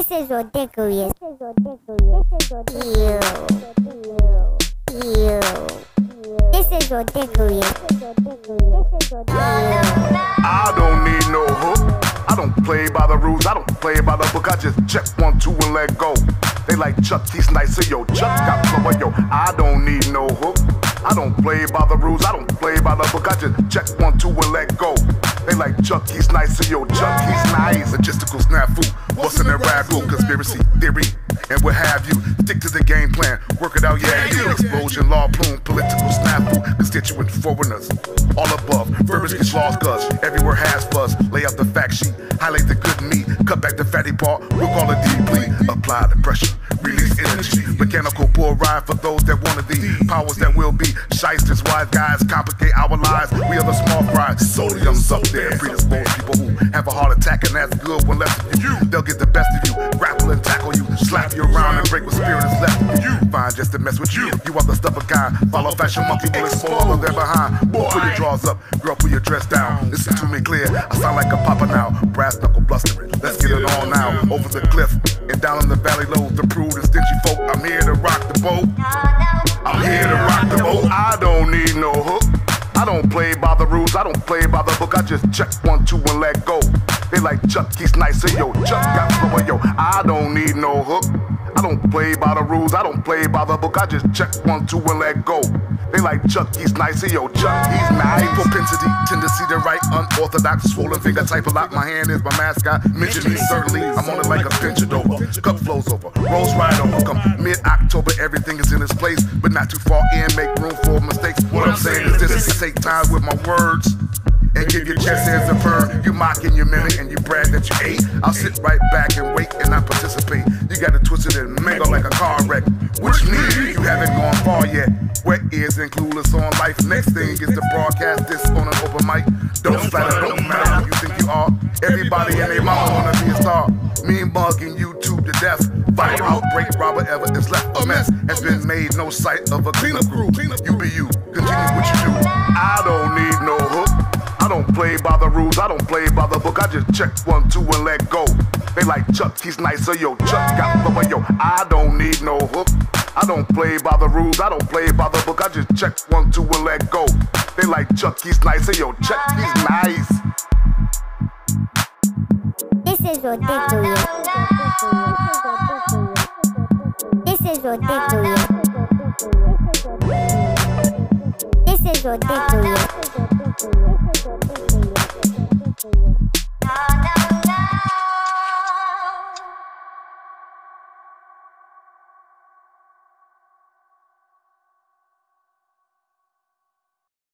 This is ridiculous. This is ridiculous. This is ridiculous. You. You. This is ridiculous. This is ridiculous. This is ridiculous. I don't need no hook. I don't play by the rules, I don't play by the book. I just check one, two, and let go. They like Chuck, he's nice, so yo, Chuck got flow, yo. I don't need no hook. I don't play by the rules, I don't play by the book. I just check one, two, and let go. They like Chuck, he's nice, so yo, Chuck, he's nice. Logistical snafu, what's in the ragu? Conspiracy theory, and what have you. Stick to the game plan, work it out, yeah, you. Explosion, law, plume, political snafu, constituent foreigners. All above, verbiage gets lost, cuz everywhere has fuzz. Lay out the fact sheet, highlight the good meat, cut back the fatty part, call it deeply. Apply the pressure, release energy. Mechanical bull ride for those that the powers that will be. Shysters, wise guys, complicate our lives. We are the small fry, sodium's up there. Predispose people who have a heart attack, and that's good when left of you. They'll get the best of you, grapple and tackle you, slap you around and break what spirit is left of you. Fine just to mess with you. You are the stuff of kind. Follow fashion monkey bullets, all of them behind. Boy, pull your drawers up, girl, pull your dress down. Listen to me clear, I sound like a papa now. Brass knuckle blustering. Let's get it on now. Over the cliff and down in the valley low. The prude and stingy folk. I'm here to rock the boat. I'm here to rock the boat. I don't need no hook. I don't play by the rules, I don't play by the book. I just check one, two, and let go. They like Chuck, he's nice, so yo, Chuck got flow, yo. I don't need no hook. I don't play by the rules, I don't play by the book. I just check one, two, and let go. They like Chuck, he's nice, so yo, Chuck, he's nice. Propensity, tendency unorthodox, swollen finger type a lot. My hand is my mascot. Mention me, certainly. I'm on it like a pinch it over. Cup flows over, rolls right over. Come mid October, everything is in its place, but not too far in. Make room for mistakes. What I'm saying is this: I take time with my words. And give your chest as a purr. You mock and you mimic and you brag that you ate. I'll sit right back and wait and not participate. You got to twist it and mangle like a car wreck. Which means you haven't gone far yet. Wet ears and clueless on life. Next thing is the an open mic. Don't flatter, don't matter who you think you are. Everybody and their mama wanna be a star. Mean mugging YouTube to death. Viral outbreak, Robert Ever is left a mess. Has been made no sight of a cleanup crew. You be you, continue what you do. I don't need no hook. I don't play by the rules, I don't play by the book. I just check one, two, and let go. They like Chuck, he's nice, so yo, Chuck got flow, yo. I don't need no hook. Don't play by the rules, I don't play by the book. I just check one, two, and let go. They like Chuck, he's nice, so yo, Chuck, he's nice. This is what they ridiculous. This is what they ridiculous. This is what they do ridiculous.